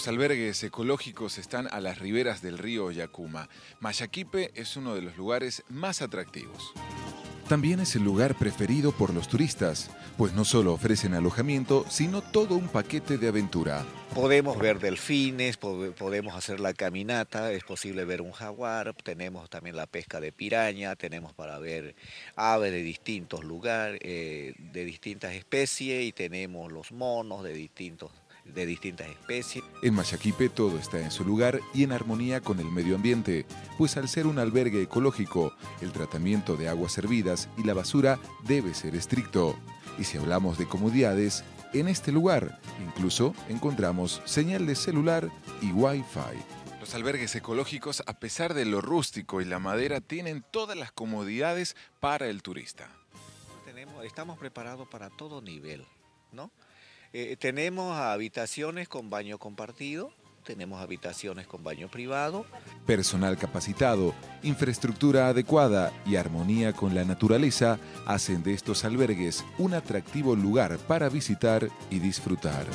Los albergues ecológicos están a las riberas del río Yacuma. Mayaquipe es uno de los lugares más atractivos. También es el lugar preferido por los turistas, pues no solo ofrecen alojamiento, sino todo un paquete de aventura. Podemos ver delfines, podemos hacer la caminata, es posible ver un jaguar, tenemos también la pesca de piraña, tenemos para ver aves de distintos lugares, eh, de distintas especies y tenemos los monos de distintos de distintas especies. En Machaquipe todo está en su lugar y en armonía con el medio ambiente, pues al ser un albergue ecológico, el tratamiento de aguas servidas y la basura debe ser estricto. Y si hablamos de comodidades, en este lugar incluso encontramos señal de celular y Wi-Fi. Los albergues ecológicos, a pesar de lo rústico y la madera, tienen todas las comodidades para el turista. Tenemos, estamos preparados para todo nivel, ¿no? Eh, tenemos habitaciones con baño compartido, tenemos habitaciones con baño privado. Personal capacitado, infraestructura adecuada y armonía con la naturaleza hacen de estos albergues un atractivo lugar para visitar y disfrutar.